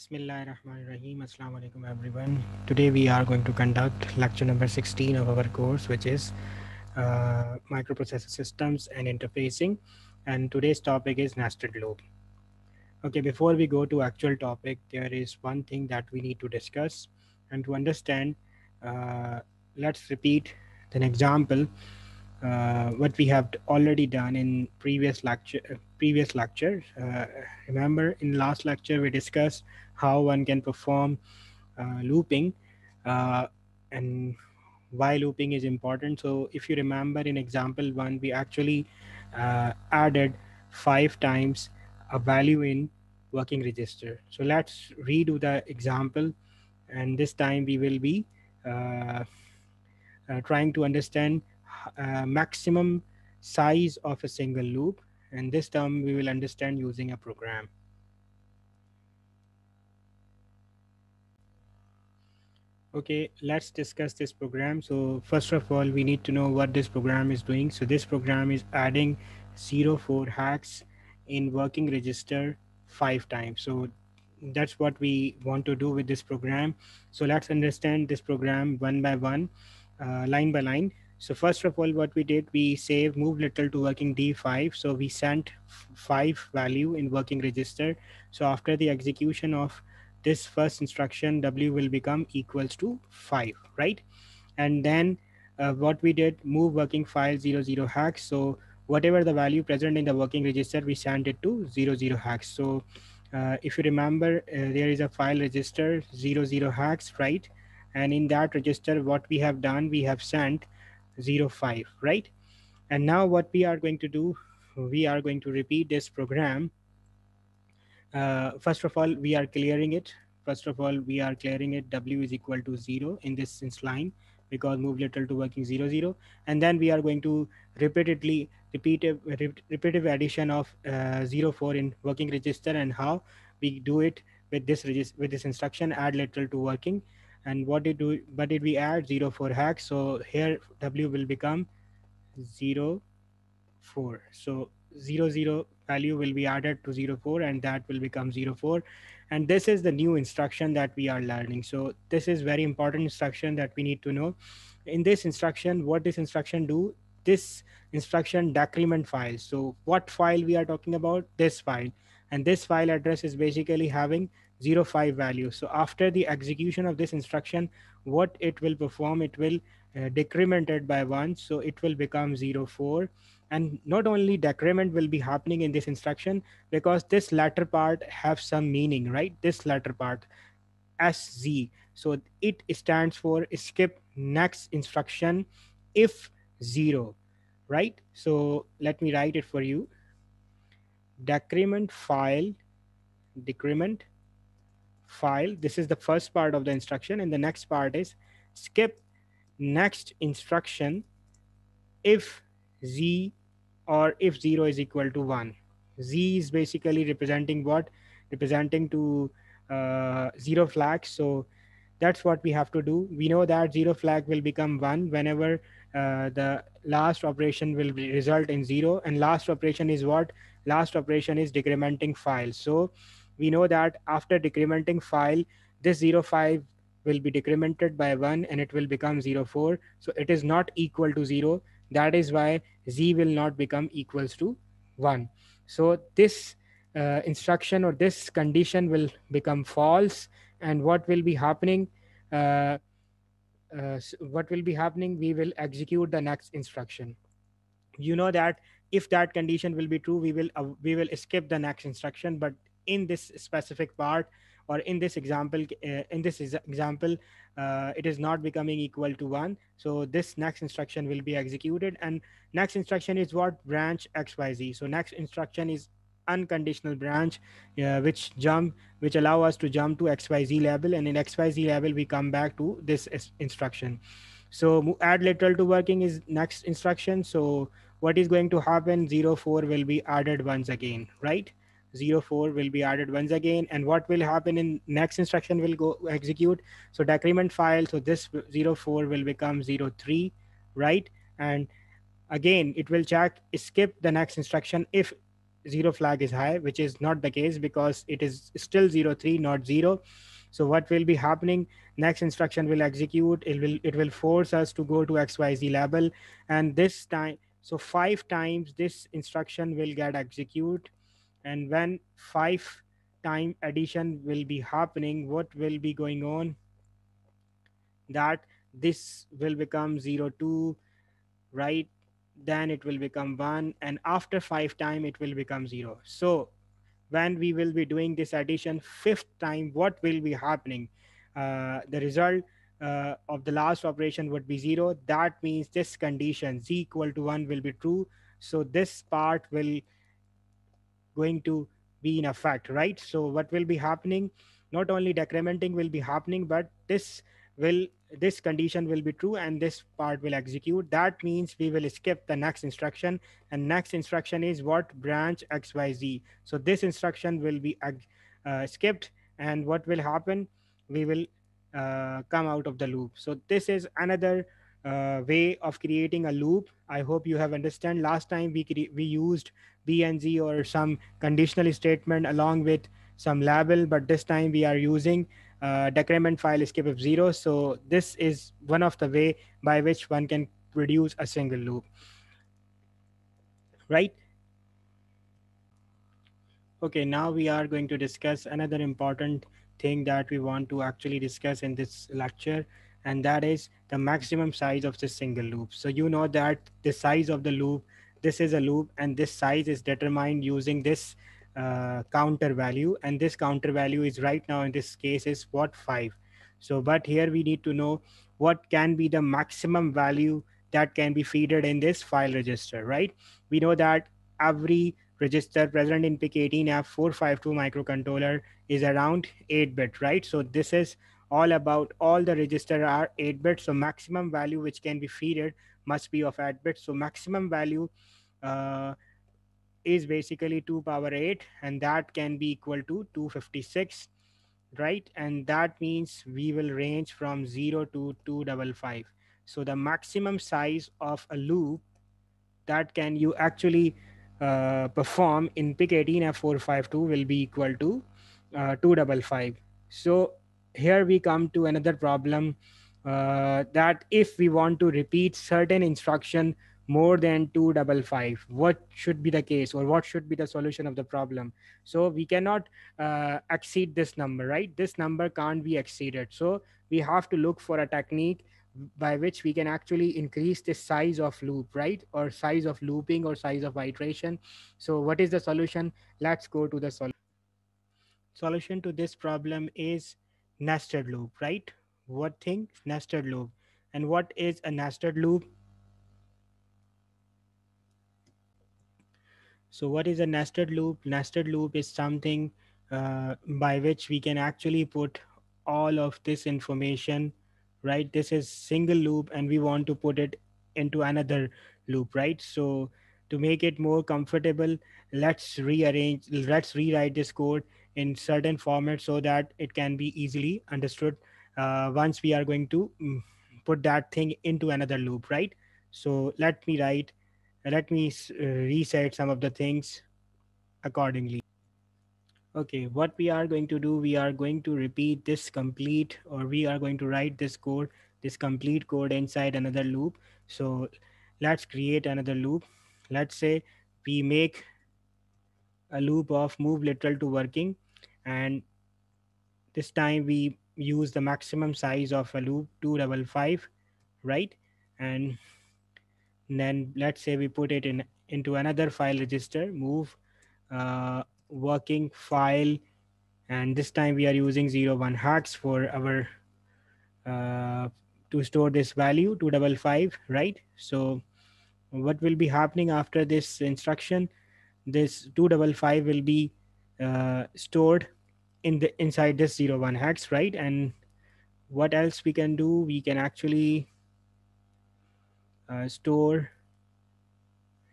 Bismillahirrahmanirrahim. Assalamu alaikum everyone. Today we are going to conduct lecture number 16 of our course which is uh, microprocessor systems and interfacing and today's topic is nested loop. Okay, before we go to actual topic there is one thing that we need to discuss and to understand uh, let's repeat an example uh, what we have already done in previous lecture previous lecture uh, remember in last lecture we discussed how one can perform uh, looping uh, and why looping is important. So if you remember in example one we actually uh, added five times a value in working register. So let's redo the example and this time we will be uh, trying to understand uh, maximum size of a single loop. And this term we will understand using a program. Okay, let's discuss this program. So first of all, we need to know what this program is doing. So this program is adding 04 hex in working register five times. So that's what we want to do with this program. So let's understand this program one by one, uh, line by line. So first of all, what we did, we save move literal to working D5. So we sent five value in working register. So after the execution of this first instruction, W will become equals to five, right? And then uh, what we did, move working file zero zero hex. So whatever the value present in the working register, we sent it to zero zero hex. So uh, if you remember, uh, there is a file register zero zero hex, right? And in that register, what we have done, we have sent 05, right? And now what we are going to do, we are going to repeat this program. Uh, first of all, we are clearing it. First of all, we are clearing it. W is equal to zero in this since line because move literal to working zero, zero. And then we are going to repeatedly repeat a repetitive addition of uh, zero, four in working register and how we do it with this with this instruction add literal to working and what did we what did we add? 0 4 hex so here w will become 0 4 so 0 0 value will be added to 0 4 and that will become 0 4 and this is the new instruction that we are learning. So this is very important instruction that we need to know. In this instruction what this instruction do? This instruction decrement file. So what file we are talking about? This file. And this file address is basically having 05 value. So after the execution of this instruction, what it will perform, it will uh, decrement it by one. So it will become 04. And not only decrement will be happening in this instruction because this latter part have some meaning, right? This latter part, SZ. So it stands for skip next instruction if zero, right? So let me write it for you. Decrement file, decrement file. This is the first part of the instruction. And the next part is skip next instruction if z or if 0 is equal to 1. z is basically representing what? Representing to uh, 0 flag. So that's what we have to do. We know that 0 flag will become 1 whenever uh, the last operation will result in 0. And last operation is what? Last operation is decrementing file. So we know that after decrementing file, this 05 will be decremented by 1 and it will become 04. So it is not equal to 0. That is why z will not become equals to 1. So this uh, instruction or this condition will become false. And what will be happening? Uh, uh, what will be happening? We will execute the next instruction. You know that if that condition will be true, we will uh, we will skip the next instruction. But in this specific part or in this example uh, in this example uh, it is not becoming equal to one. So this next instruction will be executed and next instruction is what? Branch xyz so next instruction is unconditional branch uh, which jump which allow us to jump to xyz label and in xyz label we come back to this instruction. So add literal to working is next instruction. So what is going to happen? 04 will be added once again right 04 will be added once again. And what will happen in next instruction will go execute. So decrement file. So this 04 will become 03 right? And again it will check skip the next instruction if zero flag is high which is not the case because it is still zero three not zero. So what will be happening? Next instruction will execute. It will it will force us to go to xyz label and this time so five times this instruction will get execute and when five time addition will be happening what will be going on? That this will become 0 2 right? Then it will become 1 and after 5 time it will become 0 so when we will be doing this addition fifth time what will be happening? Uh, the result uh, of the last operation would be 0 that means this condition z equal to 1 will be true. So this part will going to be in effect right? So what will be happening? Not only decrementing will be happening but this will this condition will be true and this part will execute. That means we will skip the next instruction. And next instruction is what? Branch xyz so this instruction will be uh, skipped. And what will happen? We will uh, come out of the loop. So this is another uh, way of creating a loop. I hope you have understand. Last time we cre- we used BNZ or some conditional statement along with some label but this time we are using uh, decrement file escape of zero. So this is one of the way by which one can produce a single loop. Right? Okay now we are going to discuss another important thing that we want to actually discuss in this lecture and that is the maximum size of this single loop. So you know that the size of the loop this is a loop and this size is determined using this uh, counter value and this counter value is right now in this case is what 5 so but here we need to know what can be the maximum value that can be feeded in this file register right? We know that every register present in PIC18F452 microcontroller is around 8 bit right? So this is all about all the register are 8 bits so maximum value which can be feeded must be of 8 bit. So maximum value uh, is basically 2 power 8 and that can be equal to 256 right? And that means we will range from 0 to 255 so the maximum size of a loop that can you actually uh, perform in pic 18 f452 will be equal to uh, 255 so here we come to another problem uh, that if we want to repeat certain instruction more than 255 what should be the case or what should be the solution of the problem? So we cannot uh, exceed this number right? This number can't be exceeded. So we have to look for a technique by which we can actually increase the size of loop right? Or size of looping or size of iteration. So what is the solution? Let's go to the solution solution to this problem is nested loop right what thing nested loop and what is a nested loop So what is a nested loop? Nested loop is something uh, by which we can actually put all of this information, right? This is single loop and we want to put it into another loop, right? So to make it more comfortable, let's rearrange, let's rewrite this code in certain format so that it can be easily understood uh, once we are going to mm, put that thing into another loop, right? So let me write let me uh, reset some of the things accordingly. Okay what we are going to do we are going to repeat this complete or we are going to write this code this complete code inside another loop. So let's create another loop. Let's say we make a loop of move literal to working. And this time we use the maximum size of a loop to 255 right? And then let's say we put it in into another file register move uh, working file. And this time we are using 01 hex for our uh, to store this value 255 right? So what will be happening after this instruction this 255 will be uh, stored in the inside this 01 hex right? And what else we can do? We can actually uh, store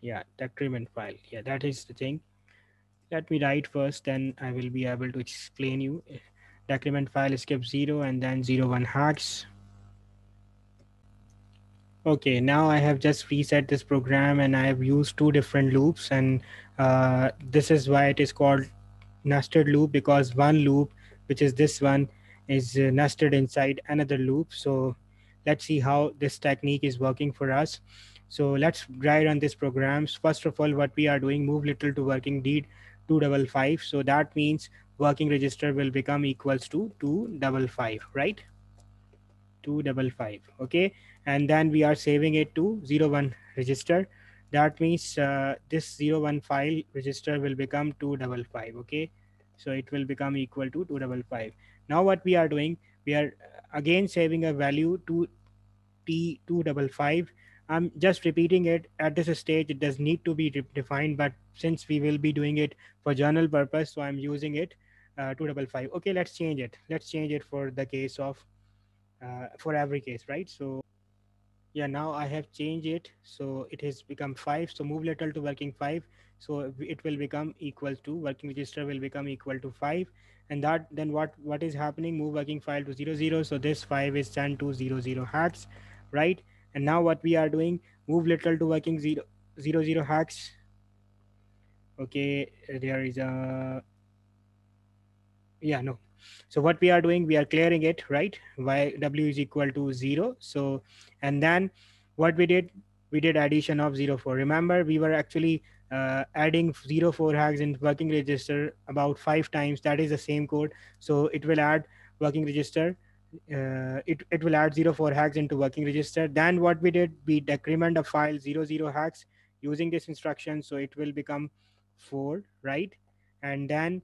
yeah decrement file. Yeah that is the thing. Let me write first then i will be able to explain you. Decrement file skip 0 and then 01 hex okay now i have just reset this program and i have used two different loops and uh, this is why it is called nested loop because one loop which is this one is uh, nested inside another loop. So let's see how this technique is working for us. So let's dry run this programs first of all what we are doing move literal to working deed 255 so that means working register will become equals to 255 right? 255 okay? And then we are saving it to 01 register that means uh, this 01 file register will become 255 okay? So it will become equal to 255 now what we are doing we are uh, again saving a value to t255 i'm just repeating it. At this stage it does need to be defined but since we will be doing it for journal purpose so i'm using it uh, 255 okay let's change it. Let's change it for the case of uh, for every case right? So yeah now i have changed it. So it has become 5 so move literal to working 5 so it will become equal to working register will become equal to 5 and that then what what is happening? Move working file to 0 0 so this 5 is sent to 0 0 hex right? And now what we are doing? Move literal to working 0 0 0 okay there is a yeah no so what we are doing we are clearing it right? Y w is equal to 0 so and then what we did we did addition of zero four. remember we were actually uh, adding 0 4 hex in working register about five times. That is the same code. So it will add working register uh, it, it will add 0 4 hex into working register. Then what we did we decrement a file 0 0 hex using this instruction. So it will become 4 right? And then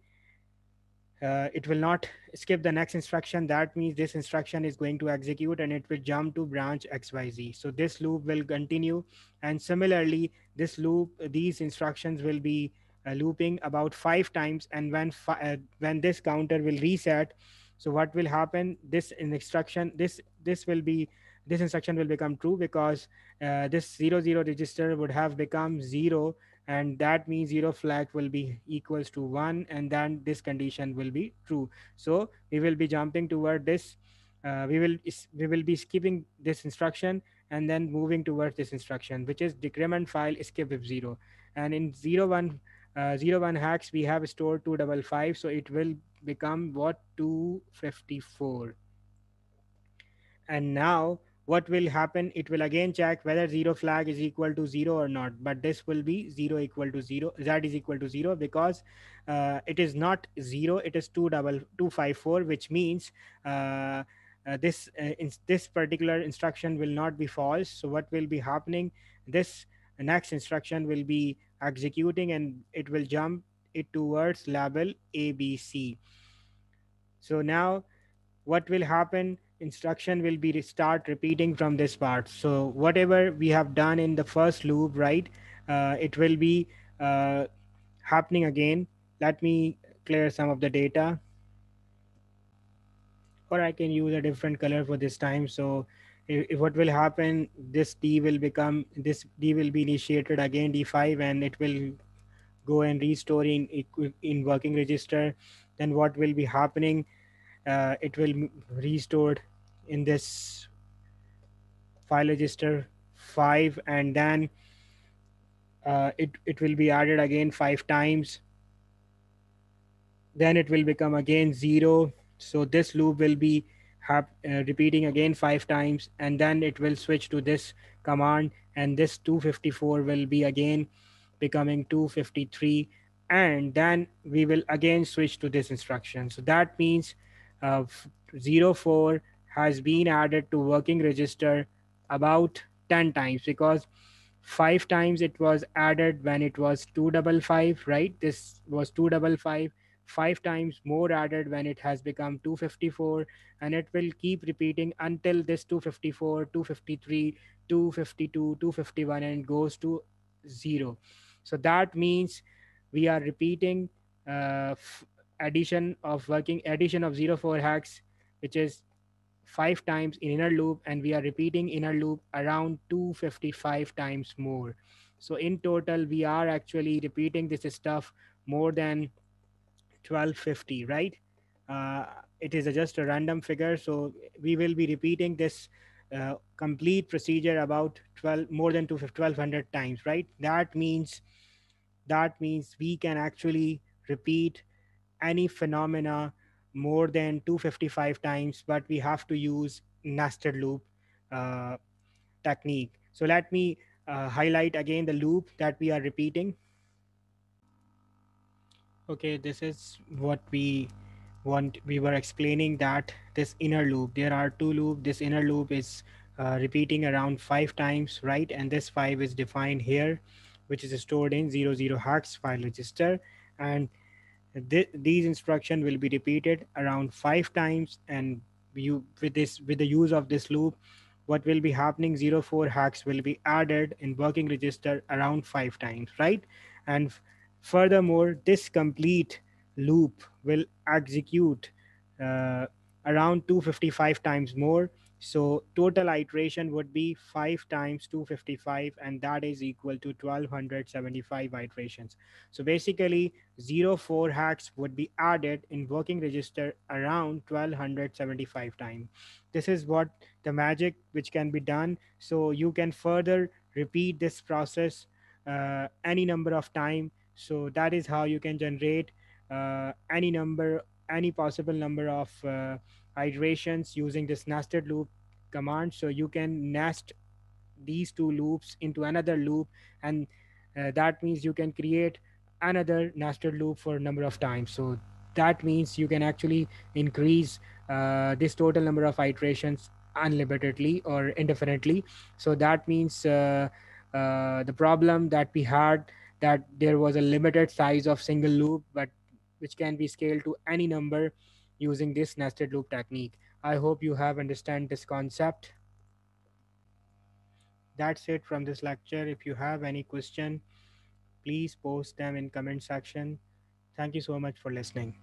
uh, it will not skip the next instruction. That means this instruction is going to execute and it will jump to branch xyz so this loop will continue. And similarly this loop these instructions will be uh, looping about five times. And when uh, when this counter will reset so what will happen? This instruction this this will be this instruction will become true because uh, this zero zero register would have become zero and that means zero flag will be equals to one and then this condition will be true. So we will be jumping toward this uh, we will we will be skipping this instruction and then moving towards this instruction which is decrement file skip with zero. And in zero one uh, zero one hex we have stored two double five so it will become what? 254 and now what will happen it will again check whether zero flag is equal to zero or not but this will be zero equal to zero z is equal to zero because uh, it is not zero it is two double two five four which means uh, uh, this uh, in this particular instruction will not be false. So what will be happening this next instruction will be executing and it will jump it towards label abc so now what will happen instruction will be start repeating from this part. So whatever we have done in the first loop right uh, it will be uh, happening again. Let me clear some of the data. Or i can use a different color for this time. So if, if what will happen this d will become this d will be initiated again d5 and it will go and restore in in working register. Then what will be happening uh, it will restored in this file register 5 and then uh, it, it will be added again five times. Then it will become again zero. So this loop will be have, uh, repeating again five times and then it will switch to this command and this 254 will be again becoming 253 and then we will again switch to this instruction. So that means uh, 04 has been added to working register about 10 times because five times it was added when it was 255 right? This was 255 five. Times more added when it has become 254 and it will keep repeating until this 254 253 252 251 and goes to zero. So that means we are repeating uh, addition of working addition of zero four hex which is five times in inner loop and we are repeating inner loop around 255 times more. So in total we are actually repeating this stuff more than 1250 right? Uh, it is a, just a random figure. So we will be repeating this uh, complete procedure about 12 more than 1200 times right? That means that means we can actually repeat any phenomena more than 255 times but we have to use nested loop uh, technique. So let me uh, highlight again the loop that we are repeating. Okay this is what we want we were explaining that this inner loop there are two loop this inner loop is uh, repeating around five times right? And this five is defined here which is stored in 00 hex file register. And Th- these instruction will be repeated around five times and you with this with the use of this loop what will be happening Zero four hex will be added in working register around five times right? And furthermore this complete loop will execute uh, around 255 times more so total iteration would be 5 times 255 and that is equal to 1275 iterations so basically Zero four hex would be added in working register around 1275 times. This is what the magic which can be done. So you can further repeat this process uh, any number of time. So that is how you can generate uh, any number, any possible number of uh, iterations using this nested loop command. So you can nest these two loops into another loop and uh, that means you can create another nested loop for a number of times so that means you can actually increase uh, this total number of iterations unlimitedly or indefinitely so that means uh, uh, the problem that we had that there was a limited size of single loop but which can be scaled to any number using this nested loop technique. I hope you have understand this concept. That's it from this lecture. If you have any question please post them in comment section. Thank you so much for listening